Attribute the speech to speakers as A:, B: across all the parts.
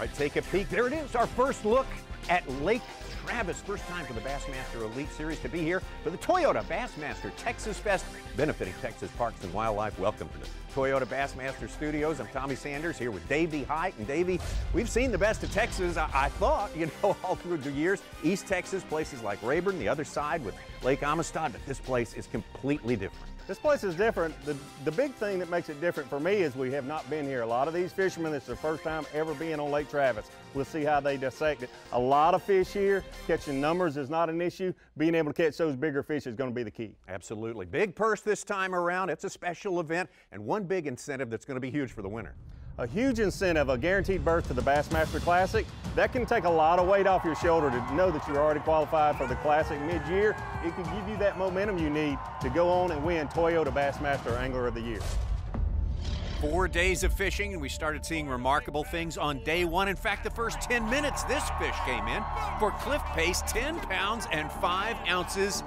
A: right, take a peek. There it is, our first look at Lake Travis. First time for the Bassmaster Elite Series to be here for the Toyota Bassmaster Texas Fest, benefiting Texas Parks and Wildlife. Welcome to the Toyota Bassmaster Studios. I'm Tommy Sanders here with Davey Hite. And Davey, we've seen the best of Texas, I, I thought, you know, all through the years. East Texas, places like Rayburn, the other side with Lake Amistad, but this place is completely different.
B: This place is different. The, the big thing that makes it different for me is we have not been here. A lot of these fishermen, it's their first time ever being on Lake Travis. We'll see how they dissect it. A lot of fish here. Catching numbers is not an issue. Being able to catch those bigger fish is going to be the key.
A: Absolutely. Big purse this time around. It's a special event and one big incentive that's going to be huge for the winner
B: a huge incentive, a guaranteed berth to the Bassmaster Classic. That can take a lot of weight off your shoulder to know that you're already qualified for the Classic mid-year. It can give you that momentum you need to go on and win Toyota Bassmaster Angler of the Year.
A: Four days of fishing, and we started seeing remarkable things on day one. In fact, the first 10 minutes, this fish came in for Cliff Pace, 10 pounds and 5 ounces.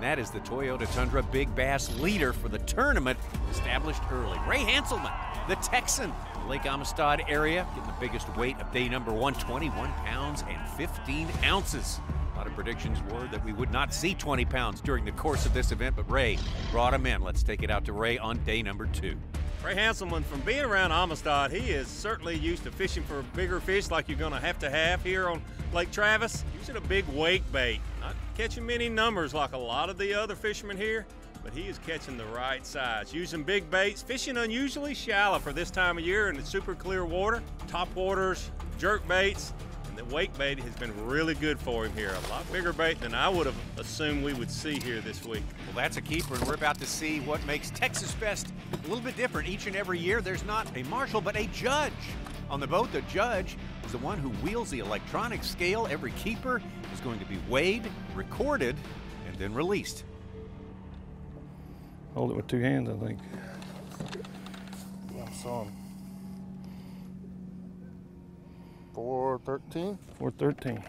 A: And that is the Toyota Tundra Big Bass leader for the tournament, established early. Ray Hanselman, the Texan, Lake Amistad area, getting the biggest weight of day number one, 21 pounds and 15 ounces. A lot of predictions were that we would not see 20 pounds during the course of this event, but Ray brought him in. Let's take it out to Ray on day number two.
B: Ray Hanselman, from being around Amistad, he is certainly used to fishing for bigger fish like you're going to have to have here on Lake Travis. Using a big wake bait, catching many numbers like a lot of the other fishermen here but he is catching the right size. Using big baits, fishing unusually shallow for this time of year in the super clear water. Top waters, jerk baits, and the wake bait has been really good for him here. A lot bigger bait than I would have assumed we would see here this week.
A: Well, that's a keeper, and we're about to see what makes Texas Fest a little bit different each and every year. There's not a marshal, but a judge on the boat. The judge is the one who wields the electronic scale. Every keeper is going to be weighed, recorded, and then released.
C: Hold it with two hands, I think.
D: Yeah, I saw him. 413?
C: 413.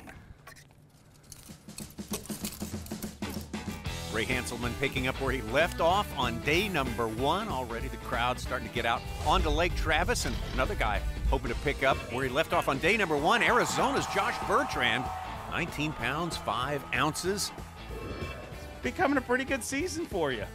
A: Ray Hanselman picking up where he left off on day number one. Already the crowd starting to get out onto Lake Travis, and another guy hoping to pick up where he left off on day number one. Arizona's Josh Bertrand, 19 pounds, 5 ounces.
E: Becoming a pretty good season for you.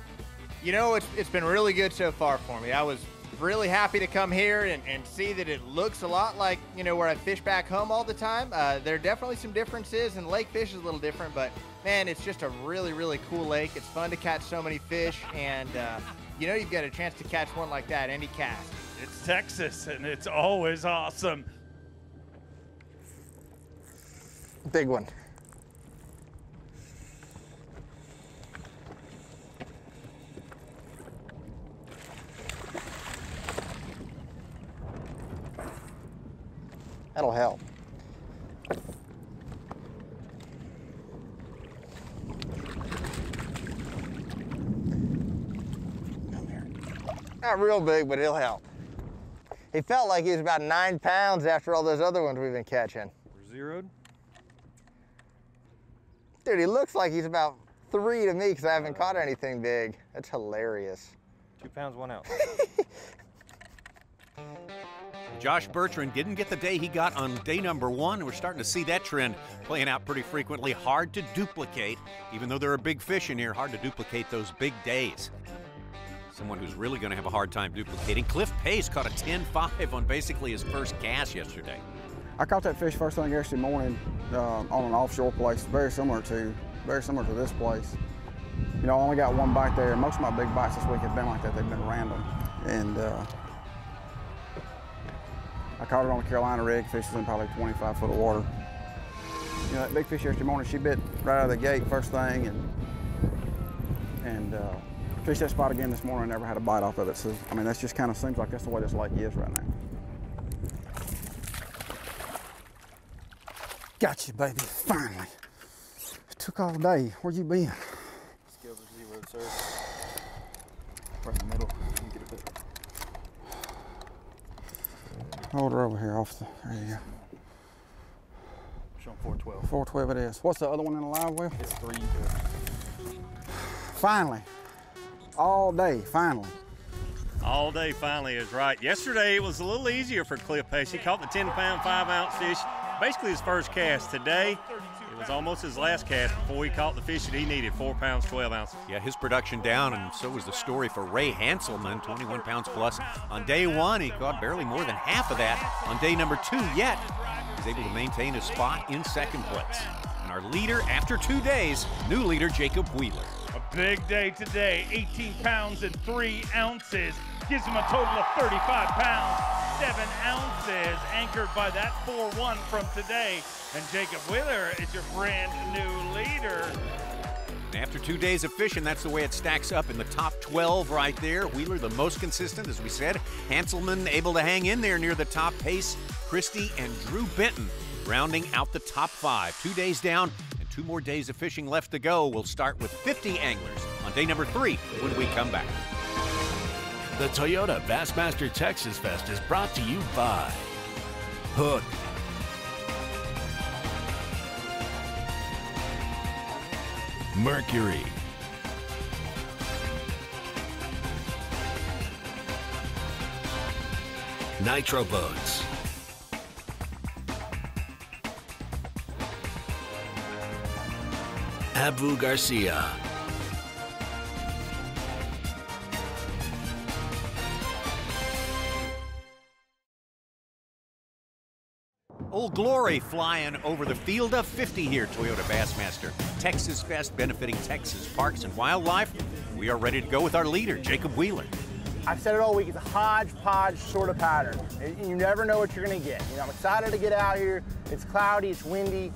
F: You know, it's, it's been really good so far for me. I was really happy to come here and, and see that it looks a lot like, you know, where I fish back home all the time. Uh, there are definitely some differences, and lake fish is a little different, but man, it's just a really, really cool lake. It's fun to catch so many fish, and uh, you know, you've got a chance to catch one like that any cast.
E: It's Texas, and it's always awesome.
D: Big one. That'll help. Not real big, but it'll help. He felt like he was about nine pounds after all those other ones we've been catching.
C: We're zeroed?
D: Dude, he looks like he's about three to me because I haven't uh, caught anything big. That's hilarious.
C: Two pounds, one ounce.
A: Josh Bertrand didn't get the day he got on day number one. We're starting to see that trend playing out pretty frequently. Hard to duplicate, even though there are big fish in here, hard to duplicate those big days. Someone who's really going to have a hard time duplicating. Cliff Pace caught a 10-5 on basically his first cast yesterday.
G: I caught that fish first thing yesterday morning uh, on an offshore place, very similar to very similar to this place. You know, I only got one bite there. Most of my big bites this week have been like that. They've been random. And uh, I caught it on a Carolina rig, fish was in probably 25 foot of water. You know, that big fish yesterday morning, she bit right out of the gate first thing and and uh, fished that spot again this morning, never had a bite off of it. So, I mean, that just kind of seems like that's the way this lake is right now. Got you, baby, finally. It took all day. Where you been?
C: Scales are zero, sir. Right in the middle.
G: Hold her over here off the, there you go.
C: Showing 412.
G: 412 it is. What's the other one in the live well?
C: It's three.
G: Finally. All day, finally.
B: All day finally is right. Yesterday it was a little easier for Cliff Pace. He caught the 10 pound, 5 ounce fish, basically his first cast. Today it was almost his last cast before he caught the fish that he needed 4 pounds, 12 ounces.
A: Yeah, his production down, and so was the story for Ray Hanselman, 21 pounds plus. On day one, he caught barely more than half of that. On day number two, yet, he's able to maintain his spot in second place. And our leader after two days, new leader Jacob Wheeler.
E: A big day today, 18 pounds and 3 ounces. Gives him a total of 35 pounds, 7 ounces, anchored by that 4-1 from today. And Jacob Wheeler is your brand new leader.
A: After two days of fishing, that's the way it stacks up in the top 12 right there. Wheeler, the most consistent, as we said. Hanselman able to hang in there near the top pace. Christie and Drew Benton rounding out the top five. Two days down and two more days of fishing left to go. We'll start with 50 anglers on day number three when we come back.
H: The Toyota Bassmaster Texas Fest is brought to you by Huk. Mercury. Nitro Boats. Abu Garcia.
A: Old Glory flying over the field of 50 here, Toyota Bassmaster. Texas Fest benefiting Texas parks and wildlife. We are ready to go with our leader, Jacob Wheeler.
I: I've said it all week, it's a hodgepodge sort of pattern. And You never know what you're gonna get. You know, I'm excited to get out here. It's cloudy, it's windy.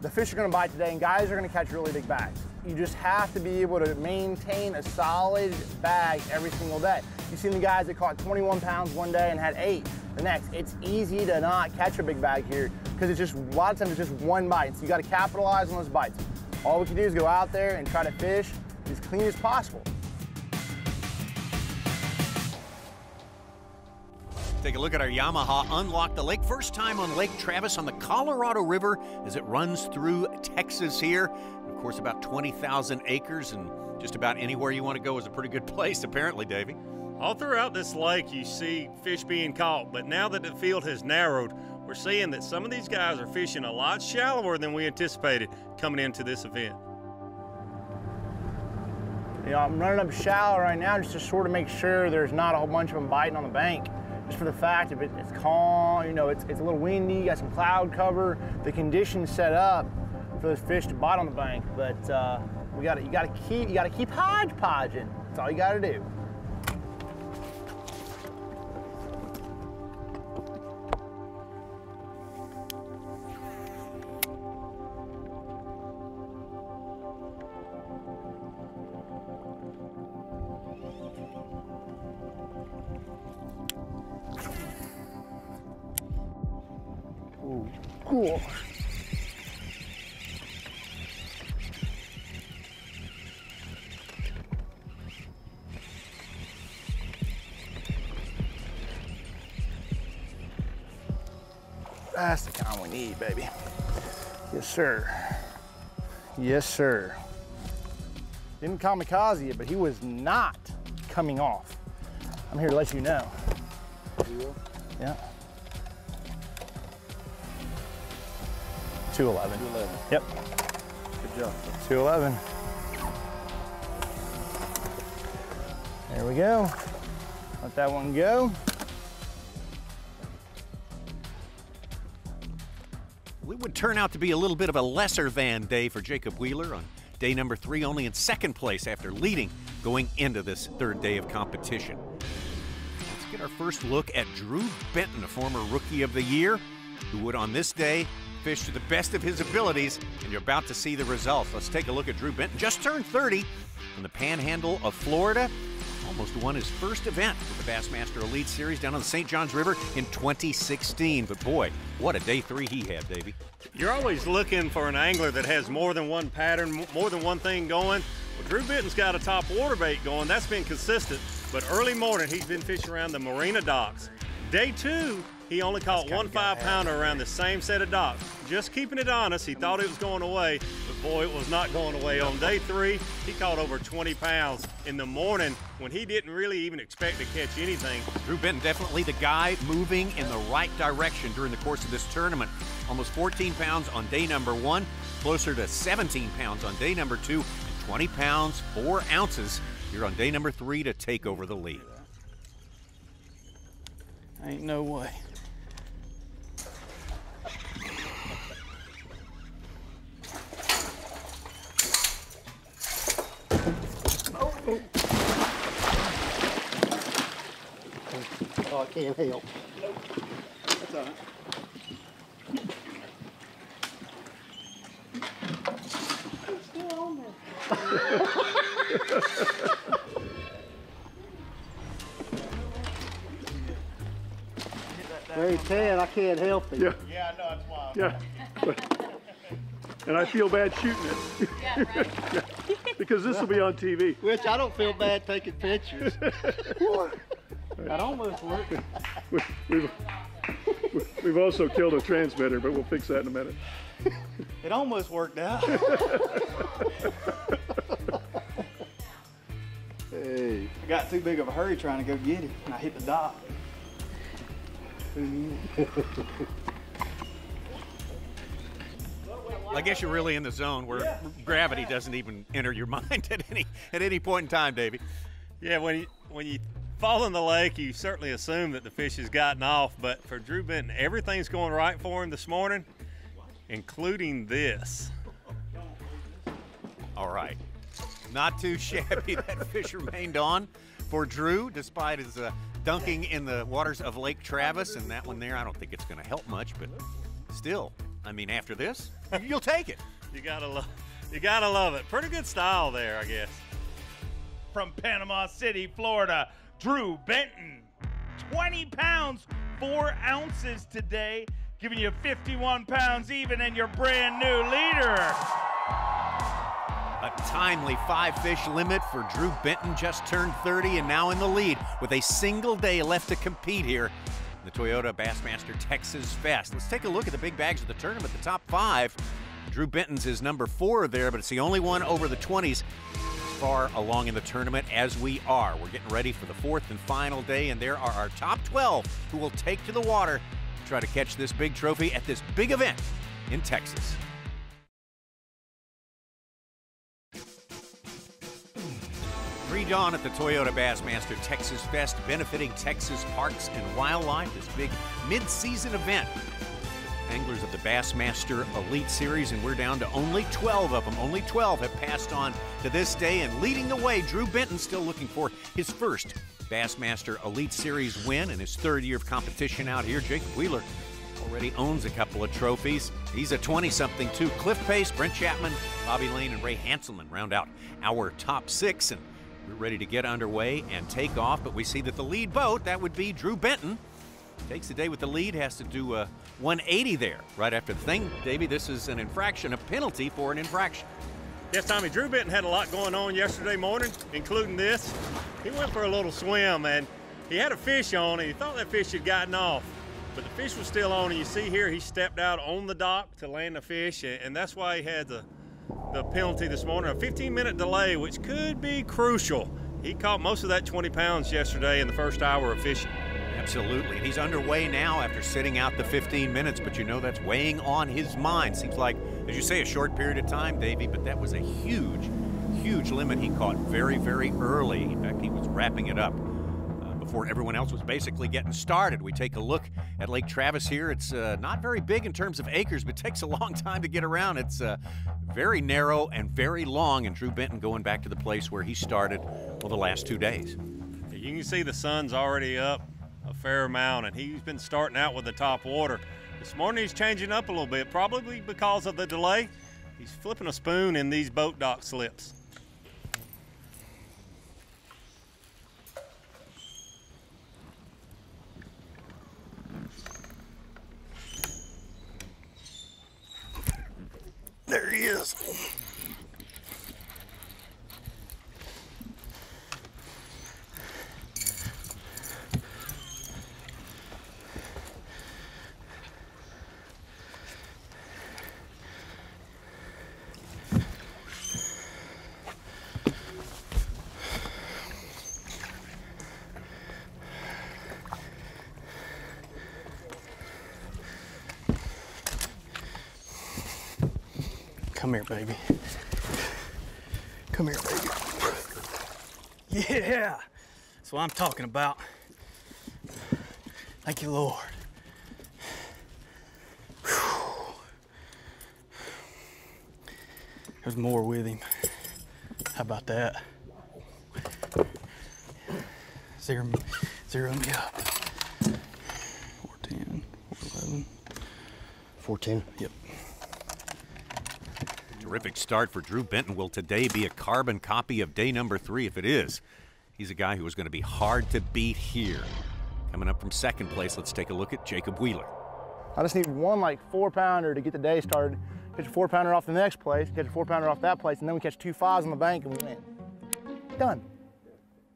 I: The fish are gonna bite today and guys are gonna catch really big bags. You just have to be able to maintain a solid bag every single day. You've seen the guys that caught 21 pounds one day and had eight the next. It's easy to not catch a big bag here because it's just, a lot of times it's just one bite. So you gotta capitalize on those bites. All we can do is go out there and try to fish as clean as possible.
A: Take a look at our Yamaha Unlock the Lake. First time on Lake Travis on the Colorado River as it runs through Texas here. Of course, about 20,000 acres, and just about anywhere you want to go is a pretty good place, apparently, Davey.
B: All throughout this lake, you see fish being caught, but now that the field has narrowed, we're seeing that some of these guys are fishing a lot shallower than we anticipated coming into this event.
I: You know, I'm running up shallow right now just to sort of make sure there's not a whole bunch of them biting on the bank. Just for the fact if it, it's calm, you know, it's, it's a little windy, you got some cloud cover, the conditions set up for those fish to bite on the bank. But uh, we got you got to keep you got to keep hodgepodging. That's all you got to do. Cool. That's the kind we need, baby. Yes, sir. Yes, sir. Didn't kamikaze it, but he was not coming off. I'm here to let you know. Yeah. 211.
C: 211.
I: Yep.
C: Good job.
I: 211. There we go. Let that one go.
A: It would turn out to be a little bit of a lesser than day for Jacob Wheeler on day number three, only in second place after leading going into this third day of competition. Let's get our first look at Drew Benton, a former Rookie of the Year, who would on this day fish to the best of his abilities, and you're about to see the results. Let's take a look at Drew Benton. Just turned 30 from the panhandle of Florida. Almost won his first event with the Bassmaster Elite Series down on the St. Johns River in 2016. But boy, what a day three he had, Davey.
B: You're always looking for an angler that has more than one pattern, more than one thing going. Well, Drew Benton's got a top water bait going. That's been consistent. But early morning, he's been fishing around the marina docks. Day two, he only caught one five pounder around the same set of docks. Just keeping it honest. He thought it was going away, but boy, it was not going away. On day three, he caught over 20 pounds in the morning when he didn't really even expect to catch anything.
A: Drew Benton, definitely the guy moving in the right direction during the course of this tournament. Almost 14 pounds on day number one, closer to 17 pounds on day number two, and 20 pounds, four ounces here on day number three to take over the lead.
C: Ain't no way.
J: Oh, I can't help.
C: That's all right.
J: Hey, Ted, I can't help it.
K: Yeah,
F: Yeah, I know, that's wild.
K: yeah. And I feel bad shooting it. Yeah, Because this will be on TV.
J: Which I don't feel bad taking pictures.
C: That almost worked.
K: We- We've, we've also killed a transmitter, but we'll fix that in a minute.
C: It almost worked out.
J: hey.
C: I got too big of a hurry trying to go get it, and I hit the dock.
A: I guess you're really in the zone where gravity doesn't even enter your mind at any at any point in time, Davey.
B: Yeah, when you, when you fall in the lake, you certainly assume that the fish has gotten off. But for Drew Benton, everything's going right for him this morning, including this.
A: All right. Not too shabby. that fish remained on for Drew despite his uh, dunking in the waters of Lake Travis. And that one there, I don't think it's going to help much, but still, I mean, after this, you'll take it.
B: You gotta love, you gotta love it. Pretty good style there, I guess.
E: From Panama City, Florida, Drew Benton. 20 pounds, 4 ounces today, giving you 51 pounds even and your brand new leader.
A: A timely five fish limit for Drew Benton, just turned 30 and now in the lead with a single day left to compete here. The Toyota Bassmaster Texas Fest. Let's take a look at the big bags of the tournament. The top five. Drew Benton's is number four there, but it's the only one over the 20s as far along in the tournament as we are. We're getting ready for the fourth and final day, and there are our top 12 who will take to the water to try to catch this big trophy at this big event in Texas. Pre-dawn at the Toyota Bassmaster Texas Fest, benefiting Texas Parks and Wildlife, this big mid-season event. Anglers of the Bassmaster Elite Series, and we're down to only 12 of them. Only 12 have passed on to this day, and leading the way, Drew Benton still looking for his first Bassmaster Elite Series win in his third year of competition out here. Jake Wheeler already owns a couple of trophies. He's a 20-something too. Cliff Pace, Brent Chapman, Bobby Lane, and Ray Hanselman round out our top six, and we're ready to get underway and take off. But we see that the lead boat, that would be Drew Benton, takes the day with the lead, has to do a 180 there right after the thing. Davey, this is an infraction, a penalty for an infraction.
B: Yes, Tommy, Drew Benton had a lot going on yesterday morning, including this. He went for a little swim and he had a fish on and he thought that fish had gotten off. But the fish was still on, and you see here he stepped out on the dock to land the fish, and that's why he had the, the penalty this morning. A 15 minute delay, which could be crucial. He caught most of that 20 pounds yesterday in the first hour of fishing.
A: Absolutely. He's underway now after sitting out the 15 minutes, but you know that's weighing on his mind. Seems like, as you say, a short period of time, Davey, but that was a huge, huge limit he caught very, very early. In fact, he was wrapping it up before everyone else was basically getting started. We take a look at Lake Travis here. It's uh, not very big in terms of acres, but takes a long time to get around. It's uh, very narrow and very long, and Drew Benton going back to the place where he started well, the last two days.
B: You can see the sun's already up a fair amount, and he's been starting out with the top water. This morning he's changing up a little bit, probably because of the delay. He's flipping a spoon in these boat dock slips.
J: There
L: here, baby. Come here, baby. Yeah, that's what I'm talking about. Thank you, Lord. Whew. There's more with him. How about that? Zero me, up. 410, 411.
M: 14.
L: Yep.
A: Terrific start for Drew Benton. Will today be a carbon copy of day number three? If it is, he's a guy who is going to be hard to beat here. Coming up from second place, let's take a look at Jacob Wheeler.
I: I just need one like four pounder to get the day started. Catch a four pounder off the next place, catch a four pounder off that place, and then we catch two fives on the bank and we win. Done.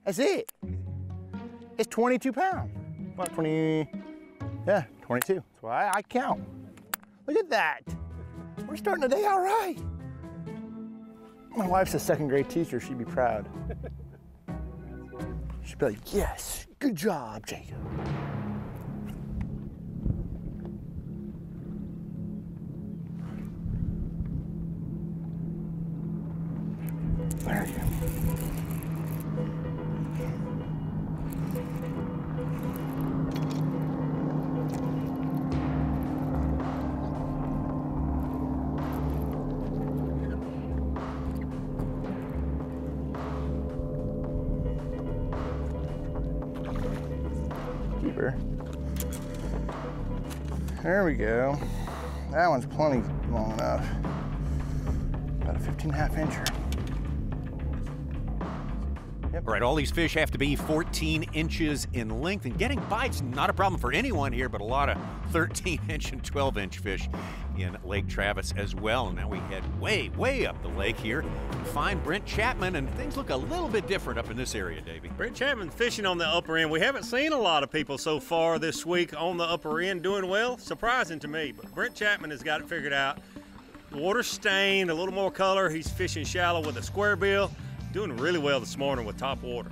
I: That's it. It's 22 pounds. What, 20? Yeah, 22. That's why I, I count. Look at that. We're starting the day all right. My wife's a second grade teacher. She'd be proud. She'd be like, yes, good job, Jacob. Go. That one's plenty long enough. About a 15 half incher.
A: All right, all these fish have to be 14 inches in length, and getting bites not a problem for anyone here, but a lot of 13 inch and 12 inch fish in Lake Travis as well. And now we head way, way up the lake here and find Brent Chapman, and things look a little bit different up in this area, Davey.
B: Brent Chapman fishing on the upper end. We haven't seen a lot of people so far this week on the upper end doing well. Surprising to me, but Brent Chapman has got it figured out. The water's stained, a little more color. He's fishing shallow with a square bill. Doing really well this morning with top water.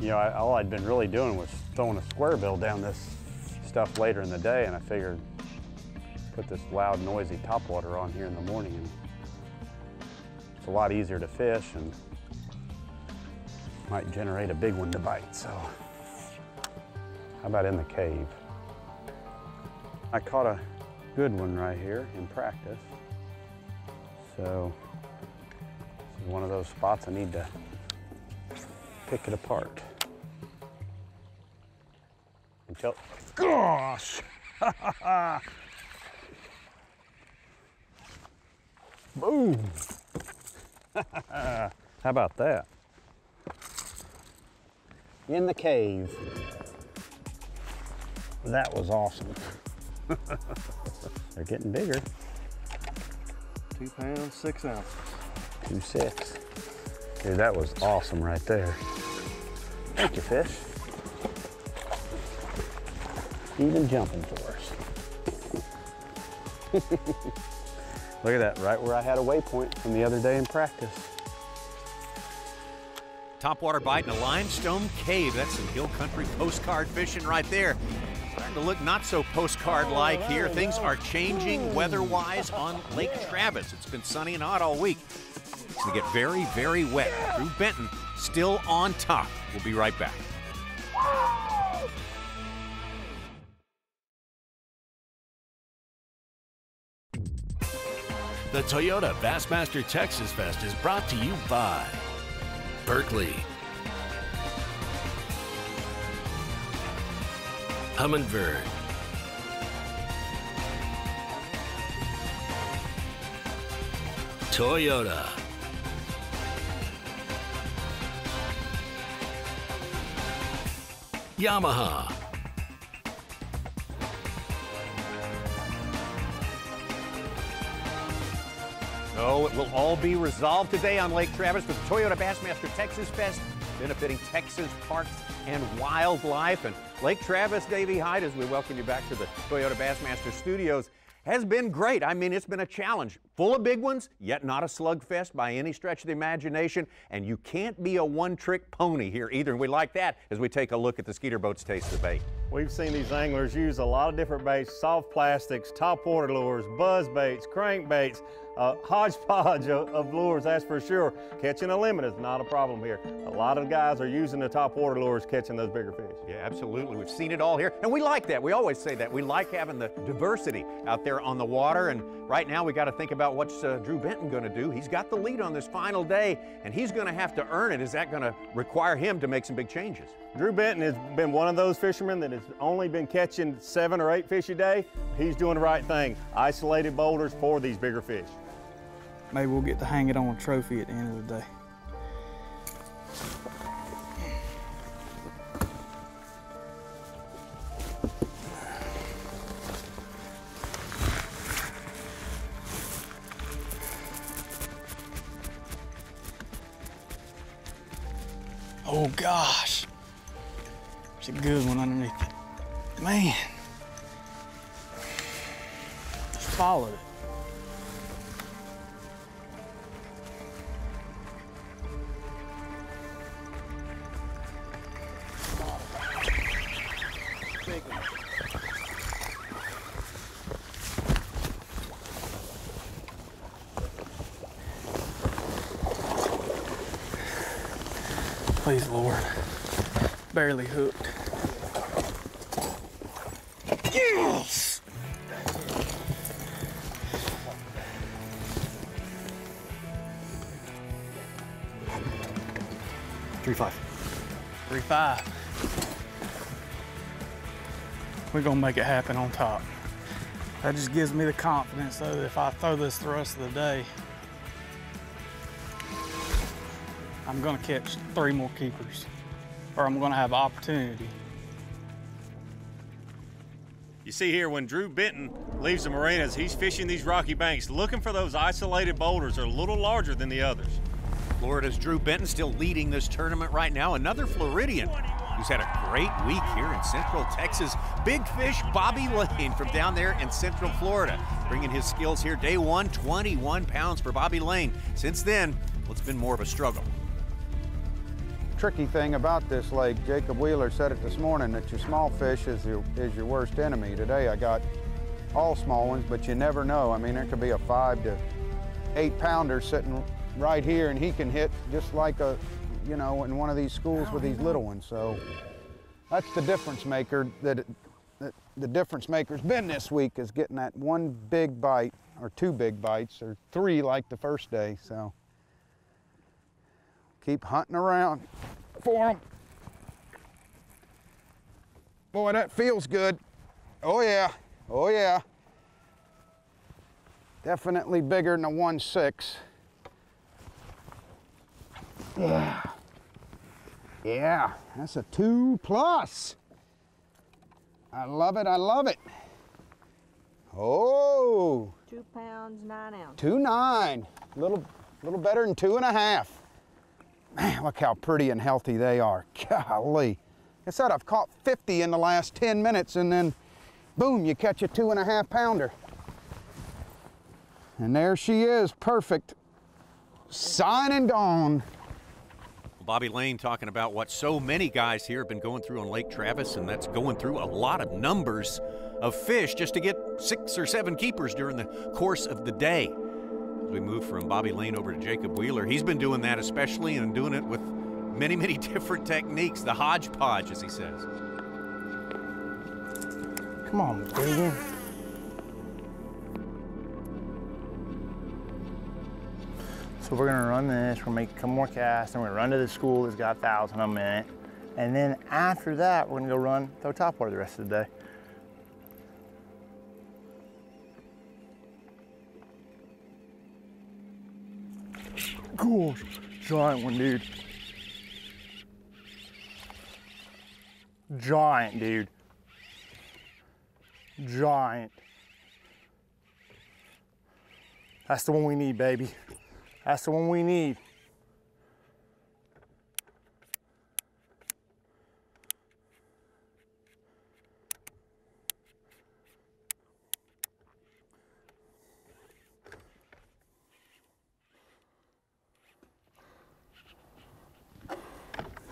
N: You know, I, all I'd been really doing was throwing a square bill down this stuff later in the day, and I figured put this loud, noisy topwater on here in the morning, and it's a lot easier to fish and might generate a big one to bite. So, how about in the cave? I caught a good one right here in practice. So, this is one of those spots I need to pick it apart. Until, gosh! Boom! How about that? In the cave. That was awesome. They're getting bigger.
C: Two pounds, six ounces.
N: Two six. Dude, that was awesome right there. Thank you, fish. Even jumping for us. Look at that, right where I had a waypoint from the other day in practice.
A: Topwater bite in a limestone cave. That's some hill country postcard fishing right there. Starting to look not so postcard like here. Oh, Things are changing weather wise on Lake Travis. It's been sunny and hot all week. It's going to get very, very wet. Drew Benton still on top. We'll be right back.
H: Toyota Bassmaster Texas Fest is brought to you by Berkley, Humminbird, Toyota, Yamaha.
A: Oh, it will all be resolved today on Lake Travis with Toyota Bassmaster Texas Fest, benefiting Texas parks and wildlife. And Lake Travis, Davey Hite, as we welcome you back to the Toyota Bassmaster Studios, has been great. I mean, it's been a challenge, full of big ones, yet not a slugfest by any stretch of the imagination. And you can't be a one-trick pony here either. And we like that as we take a look at the Skeeter Boats Taste of Bait.
B: We've seen these anglers use a lot of different baits, soft plastics, top water lures, buzz baits, crankbaits, a hodgepodge of, of lures, that's for sure. Catching a limit is not a problem here. A lot of guys are using the top water lures catching those bigger fish.
A: Yeah, absolutely. We've seen it all here, and we like that. We always say that. We like having the diversity out there on the water, and right now we got to think about what's uh, Drew Benton going to do. He's got the lead on this final day, and he's going to have to earn it. Is that going to require him to make some big changes?
B: Drew Benton has been one of those fishermen that has only been catching seven or eight fish a day. He's doing the right thing. Isolated boulders for these bigger fish.
L: Maybe we'll get to hang it on a trophy at the end of the day. Oh gosh. There's a good one underneath it. Man. Followed it. Please, Lord. Barely hooked. Yes!
O: Three five.
L: Three five. We're gonna make it happen on top. That just gives me the confidence though that if I throw this the rest of the day, I'm gonna catch three more keepers. Or I'm gonna have opportunity.
B: You see here when Drew Benton leaves the marinas, he's fishing these rocky banks, looking for those isolated boulders that are a little larger than the others.
A: Florida's Drew Benton still leading this tournament right now. Another Floridian who's had a great week here in Central Texas. Big fish Bobby Lane from down there in Central Florida, bringing his skills here. Day one, 21 pounds for Bobby Lane. Since then, well, it's been more of a struggle.
P: Tricky thing about this lake, Jacob Wheeler said it this morning, that your small fish is your, is your worst enemy. Today I got all small ones, but you never know. I mean, there could be a five to eight pounder sitting right here and he can hit just like a, you know, in one of these schools with these little ones. So that's the difference maker that, it, that the difference maker's been this week is getting that one big bite or two big bites or three like the first day. So keep hunting around for them. Boy, that feels good. Oh yeah, oh yeah. Definitely bigger than a 1-6. Yeah. Yeah, that's a two plus. I love it, I love it. Oh.
Q: Two pounds, nine ounces.
P: two nine. Little, little better than two and a half. Man, look how pretty and healthy they are. Golly. I said I've caught 50 in the last 10 minutes and then boom, you catch a two and a half pounder. And there she is, perfect. Sign and gone.
A: Bobby Lane talking about what so many guys here have been going through on Lake Travis, and that's going through a lot of numbers of fish just to get six or seven keepers during the course of the day. We move from Bobby Lane over to Jacob Wheeler, he's been doing that especially and doing it with many, many different techniques, the hodgepodge, as he says.
I: Come on, baby. So we're gonna run this, we're a couple more casts, and we're gonna run to the school that's got a thousand of them in it. And then after that, we're gonna go run, throw top water the rest of the day. Gosh, giant one, dude. Giant, dude. Giant. That's the one we need, baby. That's the one we need.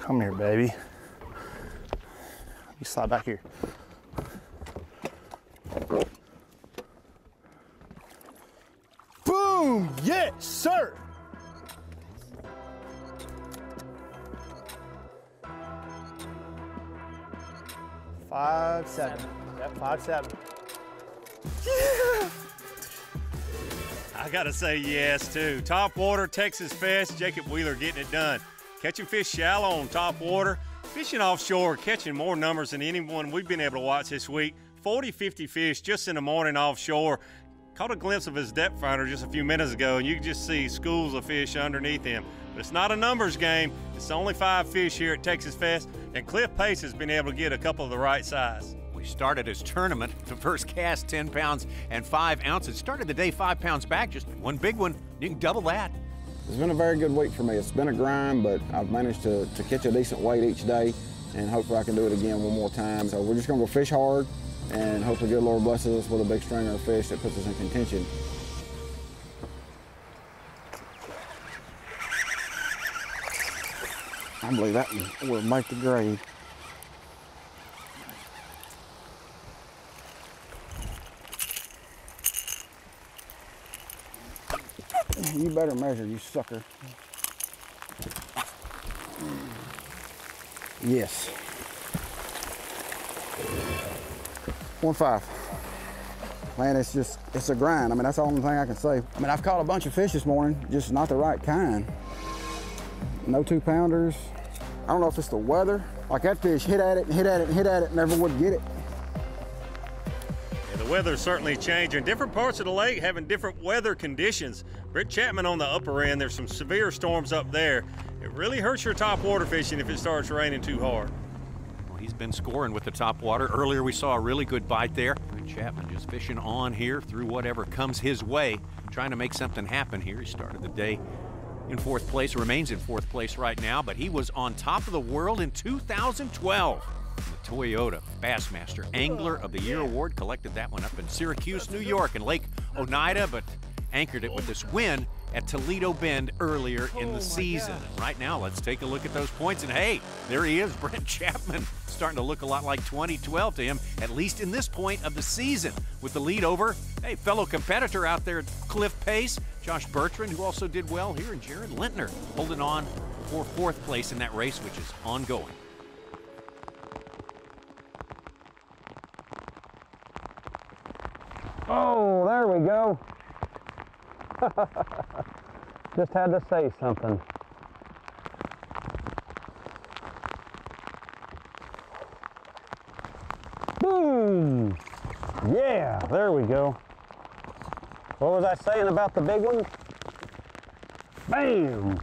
I: Come here, baby. You slide back here. Boom! Yes, sir! Five, seven. Yep, five, seven.
B: Yeah! I gotta say yes too. Top water, Texas Fest, Jacob Wheeler getting it done. Catching fish shallow on top water, fishing offshore, catching more numbers than anyone we've been able to watch this week. 40, 50 fish just in the morning offshore. Caught a glimpse of his depth finder just a few minutes ago, and you can just see schools of fish underneath him. But it's not a numbers game. It's only five fish here at Texas Fest, and Cliff Pace has been able to get a couple of the right size.
A: We started his tournament. The first cast, 10 pounds and 5 ounces. Started the day 5 pounds back, just one big one. You can double that.
G: It's been a very good week for me. It's been a grind, but I've managed to, to catch a decent weight each day, and hopefully I can do it again one more time. So we're just to go fish hard, and hopefully good Lord blesses us with a big stringer of fish that puts us in contention. I believe that will make the grade. You better measure, you sucker. Yes. One five. Man, it's just, it's a grind. I mean, that's the only thing I can say. I mean, I've caught a bunch of fish this morning, just not the right kind. No two pounders. I don't know if it's the weather. Like that fish hit at it and hit at it and hit at it, never would get it.
B: The weather's certainly changing. Different parts of the lake having different weather conditions. Brent Chapman on the upper end, there's some severe storms up there. It really hurts your top water fishing if it starts raining too hard.
A: Well, he's been scoring with the top water. Earlier we saw a really good bite there. Brent Chapman just fishing on here through whatever comes his way, trying to make something happen here. He started the day in fourth place, remains in fourth place right now, but he was on top of the world in 2012. The Toyota Bassmaster Angler of the Year award collected that one up in Syracuse, New York, and Lake Oneida, but anchored it with this win at Toledo Bend earlier in the oh, season. Right now, let's take a look at those points. And hey, there he is, Brent Chapman, starting to look a lot like 2012 to him, at least in this point of the season, with the lead over, hey, fellow competitor out there, Cliff Pace, Josh Bertrand, who also did well here, and Jared Lintner holding on for fourth place in that race, which is ongoing.
N: Oh, there we go. Just had to say something. Boom! Yeah, there we go. What was I saying about the big one? Bam!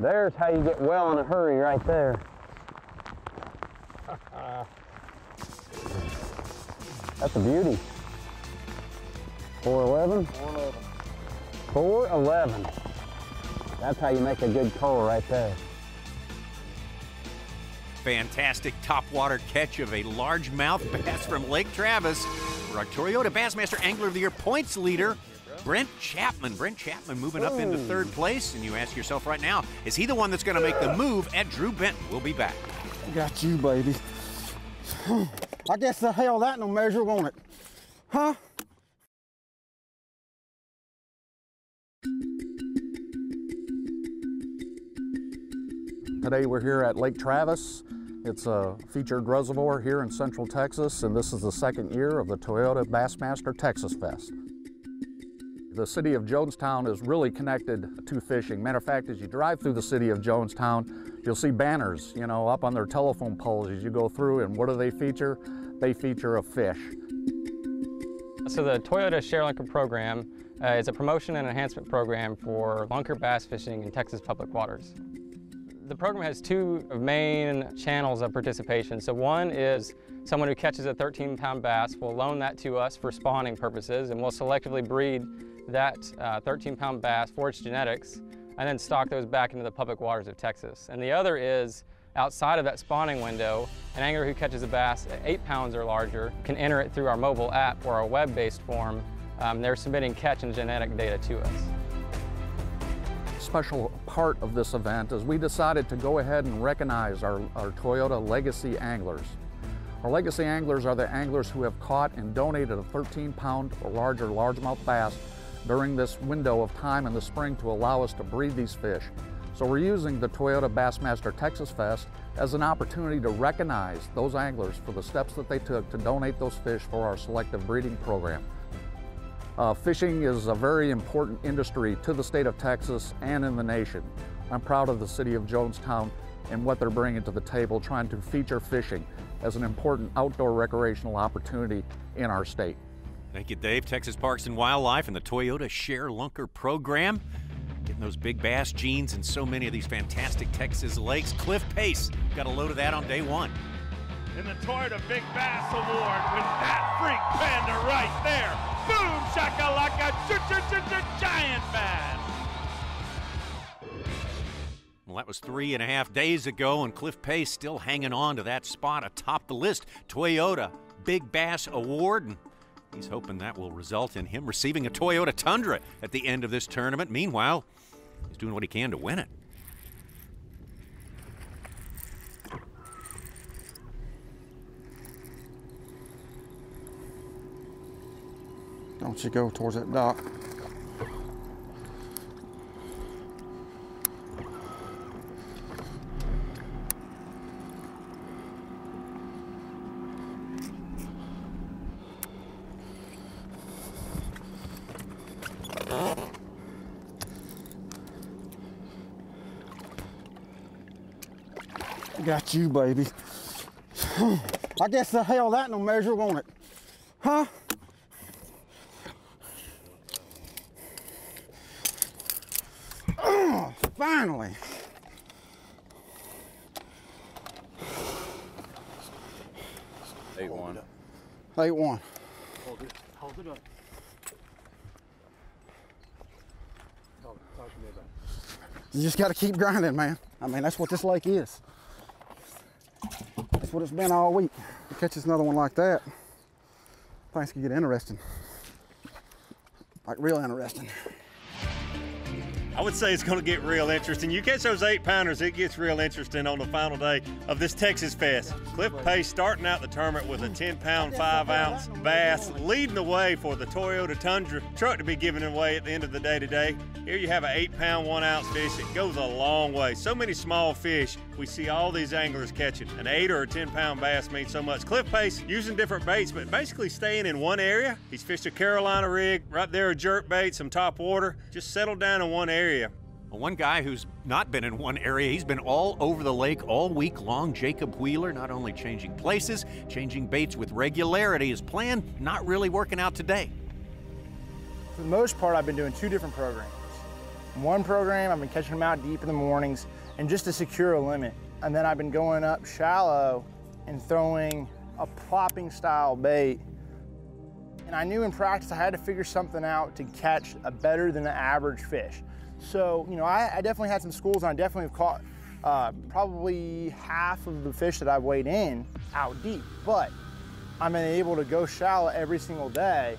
N: There's how you get well in a hurry right there. That's a beauty. 411? 411. 411. That's how you make a good call right there.
A: Fantastic topwater catch of a largemouth bass from Lake Travis for our Toyota Bassmaster Angler of the Year points leader, Brent Chapman. Brent Chapman moving up into third oh. place, and you ask yourself right now, is he the one that's going to make the move at Drew Benton? We'll be back.
G: Got you, baby. I guess the hell that no measure, won't it? Huh?
R: Today we're here at Lake Travis. It's a featured reservoir here in Central Texas, and this is the second year of the Toyota Bassmaster Texas Fest. The city of Jonestown is really connected to fishing. Matter of fact, as you drive through the city of Jonestown, you'll see banners, you know, up on their telephone poles as you go through, and what do they feature? They feature a fish.
S: So the Toyota Share Lunker program uh, is a promotion and enhancement program for lunker bass fishing in Texas public waters. The program has two main channels of participation. So one is someone who catches a 13 pound bass will loan that to us for spawning purposes and we'll selectively breed that uh, 13 pound bass for its genetics and then stock those back into the public waters of Texas. And the other is outside of that spawning window, an angler who catches a bass at eight pounds or larger can enter it through our mobile app or our web-based form. Um, they're submitting catch and genetic data to us.
R: special part of this event is we decided to go ahead and recognize our, our Toyota Legacy Anglers. Our Legacy Anglers are the anglers who have caught and donated a 13 pound or larger largemouth bass during this window of time in the spring to allow us to breed these fish. So we're using the Toyota Bassmaster Texas Fest as an opportunity to recognize those anglers for the steps that they took to donate those fish for our selective breeding program. Uh, fishing is a very important industry to the state of Texas and in the nation. I'm proud of the city of Jonestown and what they're bringing to the table, trying to feature fishing as an important outdoor recreational opportunity in our state.
A: Thank you, Dave. Texas Parks and Wildlife and the Toyota ShareLunker program. Getting those big bass genes in so many of these fantastic Texas lakes. Cliff Pace got a load of that on day one.
E: In the Toyota Big Bass Award with that freak panda right there. Boom, shakalaka, giant bass.
A: Well, that was three and a half days ago, and Cliff Pace still hanging on to that spot atop the list. Toyota Big Bass Award, and he's hoping that will result in him receiving a Toyota Tundra at the end of this tournament. Meanwhile, he's doing what he can to win it.
G: Don't you go towards that dock. Got you, baby. I guess the hell that no measure, won't it? Huh? Oh, finally.
C: Eight one.
G: Eight one.
C: Hold it. Hold it up. Talk, talk to me about it.
G: You just got to keep grinding, man. I mean, that's what this lake is. That's what it's been all week. You catch us another one like that, things can get interesting. Like real interesting.
B: I would say it's going to get real interesting. You catch those eight pounders, it gets real interesting on the final day of this Texas Fest. Cliff Pace starting out the tournament with a 10 pound, 5 ounce bass, leading the way for the Toyota Tundra truck to be given away at the end of the day today. Here you have an 8 pound, 1 ounce fish. It goes a long way. So many small fish we see all these anglers catching. An 8 or a 10 pound bass means so much. Cliff Pace using different baits, but basically staying in one area. He's fished a Carolina rig, right there a jerk bait, some top water, just settled down in one area.
A: Well, one guy who's not been in one area, he's been all over the lake all week long. Jacob Wheeler, not only changing places, changing baits with regularity. His plan not really working out today.
I: For the most part, I've been doing two different programs. One program, I've been catching them out deep in the mornings and just to secure a limit. And then I've been going up shallow and throwing a plopping style bait. And I knew in practice I had to figure something out to catch a better than the average fish. So, you know, I, I definitely had some schools and I definitely have caught uh, probably half of the fish that I've weighed in out deep. But I'm able to go shallow every single day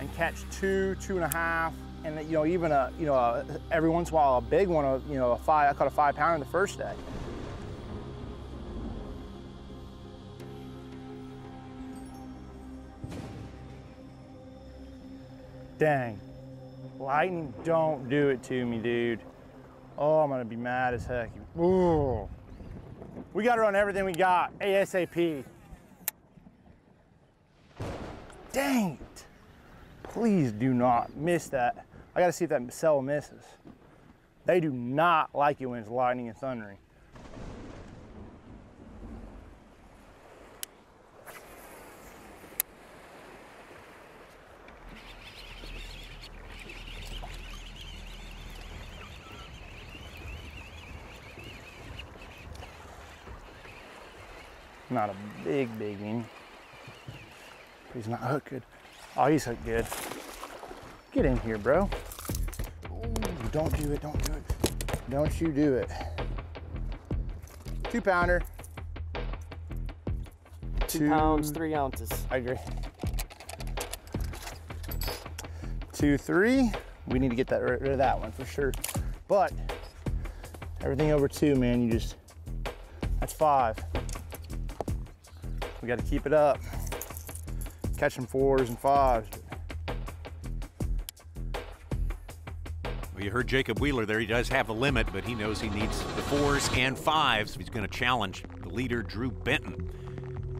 I: and catch two, two and a half, and you know even a you know a, every once in a while a big one, you know a five. I caught a five pounder the first day. Dang, lightning, don't do it to me, dude. Oh, I'm gonna be mad as heck. Ooh. We gotta run everything we got ASAP. Dang it. Please do not miss that. I gotta see if that cell misses. They do not like it when it's lightning and thundering. Not a big, big one. He's not hooked good. Oh, he's hooked good. Get in here, bro. Don't do it, don't do it. Don't you do it. Two pounder.
T: Two, pounds, three ounces.
I: I agree. Two, three. We need to get that rid of that one for sure. But everything over two, man, you just, that's five. We got to keep it up. Catching fours and fives.
A: You heard Jacob Wheeler there. He does have a limit, but he knows he needs the fours and fives he's going to challenge the leader, Drew Benton.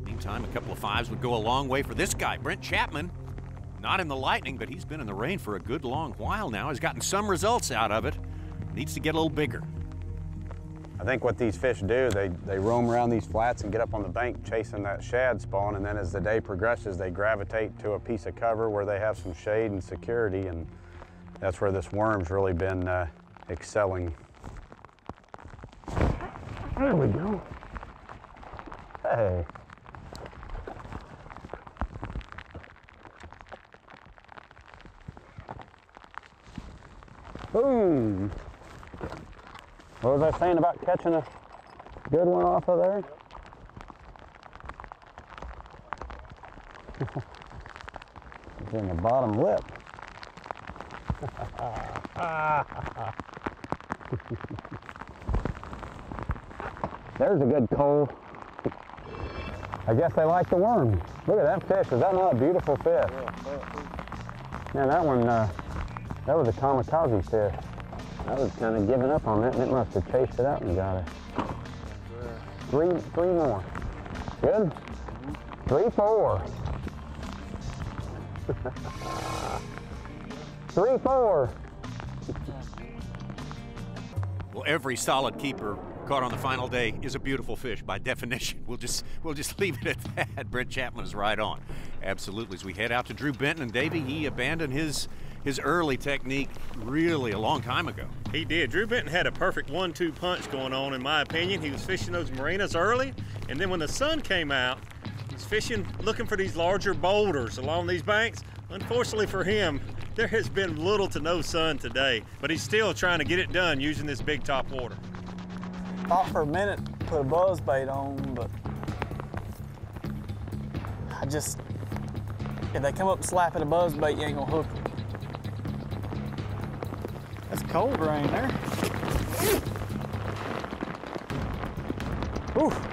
A: Meantime, a couple of fives would go a long way for this guy, Brent Chapman. Not in the lightning, but he's been in the rain for a good long while now. He's gotten some results out of it. Needs to get a little bigger.
N: I think what these fish do, they, they roam around these flats and get up on the bank chasing that shad spawn, and then as the day progresses, they gravitate to a piece of cover where they have some shade and security, and that's where this worm's really been uh, excelling. There we go. Hey. Boom. What was I saying about catching a good one off of there? it's in the bottom lip. There's a good coal. I guess they like the worm. Look at that fish. Is that not a beautiful fish? Man, that one, uh, that was a kamikaze fish. I was kind of giving up on that, and it must have chased it out and got it. Three, three more. Good? Three, four. three, four.
A: Every solid keeper caught on the final day is a beautiful fish by definition. We'll just we'll just leave it at that. Brent Chapman is right on. Absolutely. As we head out to Drew Benton and Davey, he abandoned his his early technique really a long time ago.
B: He did. Drew Benton had a perfect one-two punch going on, in my opinion. He was fishing those marinas early, and then when the sun came out, he's fishing, looking for these larger boulders along these banks. Unfortunately for him, there has been little to no sun today, but he's still trying to get it done using this big top water.
L: Thought for a minute put a buzz bait on, but I just if they come up slapping a buzz bait, you ain't gonna hook them. That's cold rain there. Whew.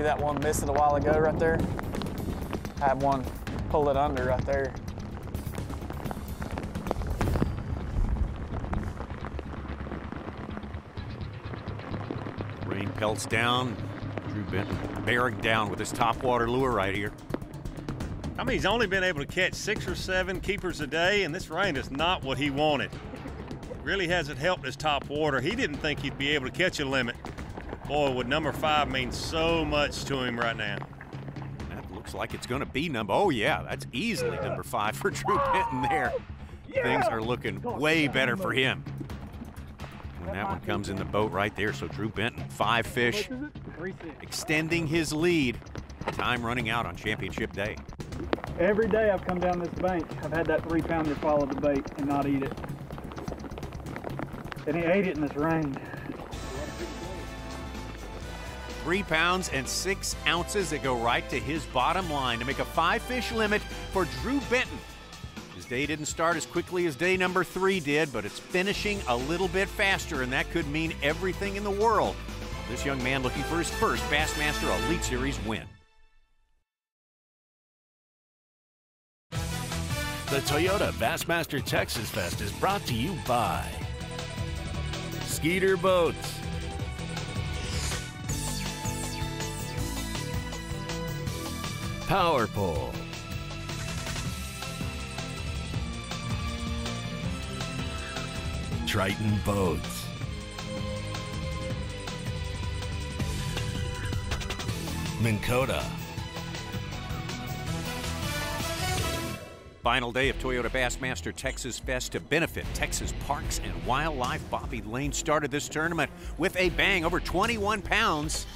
L: See that one missed it a while ago right there? I had one pull it under right there.
A: Rain pelts down. Drew Benton bearing down with his topwater lure right here.
B: I mean, he's only been able to catch six or seven keepers a day, and this rain is not what he wanted. Really hasn't helped his top water. He didn't think he'd be able to catch a limit. Boy, would number five mean so much to him right now.
A: That looks like it's going to be number. Oh yeah, that's easily number five for Drew Benton there. Things are looking way better for him. And that one comes in the boat right there. So Drew Benton, five fish, extending his lead. Time running out on championship day.
U: Every day I've come down this bank, I've had that three pounder follow the bait and not eat it. And he ate it in this rain.
A: Three pounds and six ounces that go right to his bottom line to make a five fish limit for Drew Benton. His day didn't start as quickly as day number three did, but it's finishing a little bit faster, and that could mean everything in the world. This young man looking for his first Bassmaster Elite Series win.
H: The Toyota Bassmaster Texas Fest is brought to you by Skeeter Boats, Power Pole, Triton Boats, Minn Kota.
A: Final day of Toyota Bassmaster Texas Fest to benefit Texas Parks and Wildlife. Bobby Lane started this tournament with a bang, over 21 pounds.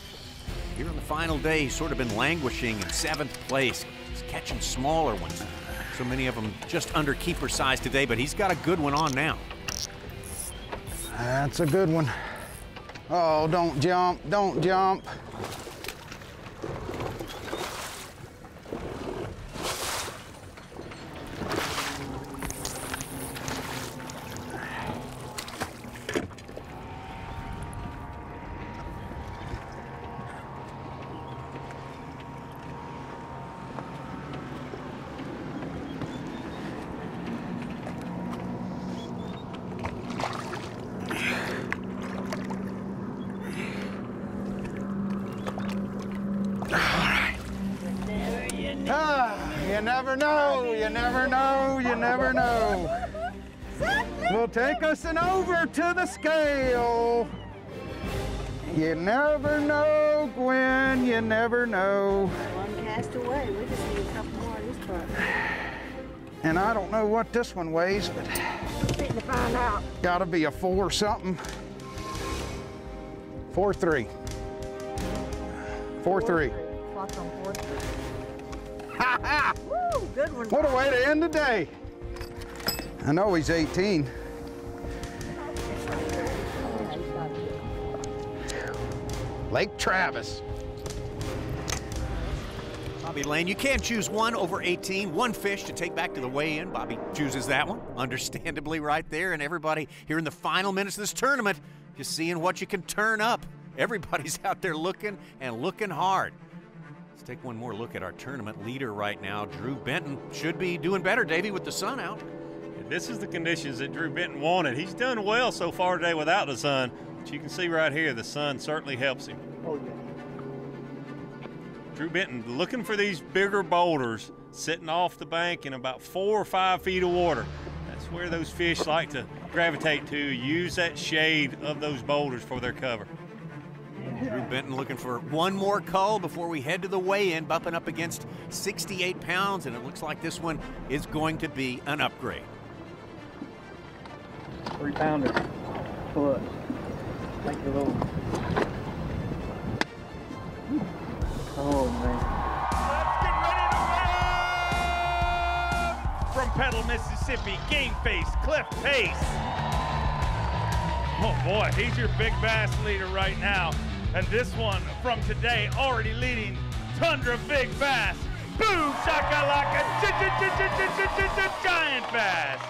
A: Here on the final day, he's sort of been languishing in seventh place. He's catching smaller ones. So many of them just under keeper size today, but he's got a good one on now.
G: That's a good one. Oh, don't jump, don't jump. Never know, you never know, you never know. We'll take us an over to the scale. You never know, Gwen, you never know.
Q: One cast away. We just need a couple more of this truck.
G: And I don't know what this one weighs, but
Q: to find out.
G: gotta be a four or something. Four three. Four three.
Q: Clock on four.
G: Ha ha!
Q: Woo, good one.
G: What a way to end the day. I know he's 18. Lake Travis.
A: Bobby Lane, you can't choose one over 18, one fish to take back to the weigh-in. Bobby chooses that one, understandably right there. And everybody here in the final minutes of this tournament, just seeing what you can turn up. Everybody's out there looking and looking hard. Let's take one more look at our tournament leader right now. Drew Benton should be doing better, Davey, with the sun out.
B: This is the conditions that Drew Benton wanted. He's done well so far today without the sun, but you can see right here the sun certainly helps him.
U: Oh, yeah.
B: Drew Benton looking for these bigger boulders sitting off the bank in about four or five feet of water. That's where those fish like to gravitate to, use that shade of those boulders for their cover.
A: Drew Benton looking for one more cull before we head to the weigh-in, bumping up against 68 pounds, and it looks like this one is going to be an upgrade.
U: Three pounder. Look. Make it a little. Oh, man.
E: From Petal, Mississippi, Game Face, Cliff Pace. Oh boy, he's your big bass leader right now. And this one from today already leading Tundra Big Bass. Boom, shakalaka, giant bass.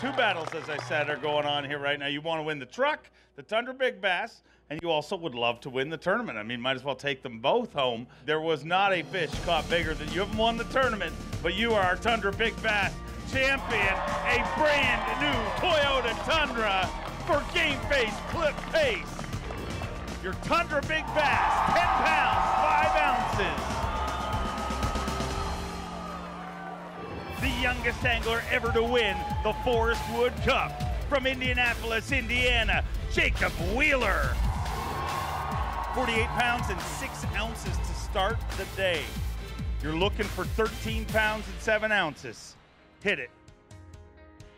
E: Two battles, as I said, are going on here right now. You want to win the truck, the Tundra Big Bass, and you also would love to win the tournament. I mean, might as well take them both home. There was not a fish caught bigger than you haven't won the tournament, but you are our Tundra Big Bass champion. A brand new Toyota Tundra for Game Face Cliff Pace. Your Tundra Big Bass, 10 pounds, 5 ounces. the youngest angler ever to win the Forrest Wood Cup. From Indianapolis, Indiana, Jacob Wheeler. 48 pounds and 6 ounces to start the day. You're looking for 13 pounds and 7 ounces. Hit it.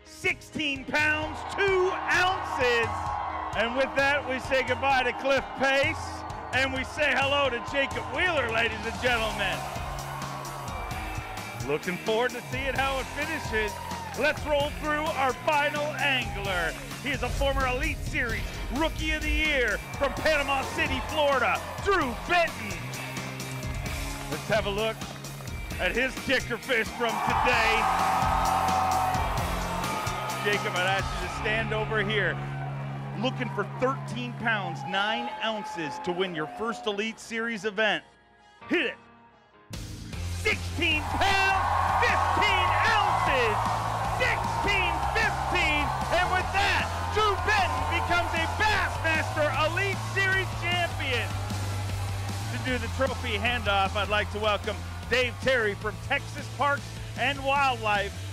E: 16 pounds, 2 ounces. And with that, we say goodbye to Cliff Pace and we say hello to Jacob Wheeler, ladies and gentlemen. Looking forward to seeing how it finishes. Let's roll through our final angler. He is a former Elite Series Rookie of the Year from Panama City, Florida, Drew Benton. Let's have a look at his kicker fish from today. Jacob, I'd ask you to stand over here. Looking for 13 pounds, 9 ounces to win your first Elite Series event. Hit it. 16 pounds, 15 ounces. 16, 15. And with that, Drew Benton becomes a Bassmaster Elite Series champion. To do the trophy handoff, I'd like to welcome Dave Terre from Texas Parks and Wildlife.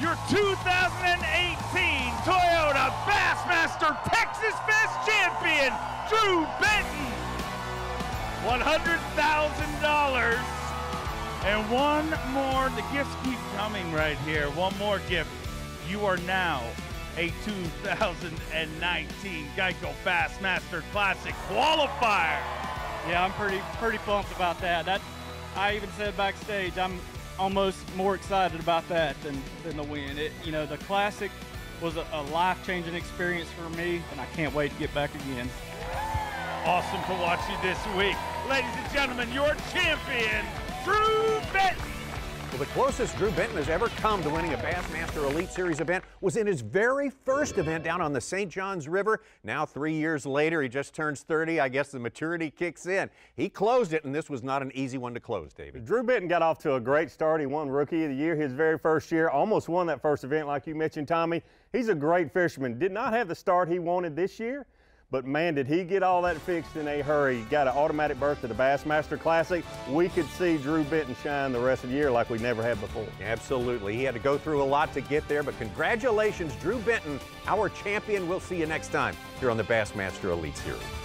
E: Your 2018 Toyota Bassmaster Texas Fest champion, Drew Benton. $100,000. And one more, the gifts keep coming right here. One more gift. You are now a 2019 Geico Bassmaster Classic qualifier.
L: Yeah, I'm pretty pretty pumped about that. That I even said backstage, I'm almost more excited about that than, than the win. It, you know, the classic was a, a life-changing experience for me, and I can't wait to get back again.
E: Awesome to watch you this week. Ladies and gentlemen, your champion, Drew Benton.
A: Well, the closest Drew Benton has ever come to winning a Bassmaster Elite Series event was in his very first event down on the St. Johns River. Now, three years later, he just turns 30. I guess the maturity kicks in. He closed it, and this was not an easy one to close, David.
B: Drew Benton got off to a great start. He won Rookie of the Year his very first year, almost won that first event, like you mentioned, Tommy. He's a great fisherman. Did not have the start he wanted this year, But man, did he get all that fixed in a hurry. Got an automatic berth to the Bassmaster Classic. We could see Drew Benton shine the rest of the year like we never had before.
A: Absolutely. He had to go through a lot to get there, but congratulations, Drew Benton, our champion. We'll see you next time here on the Bassmaster Elite Series.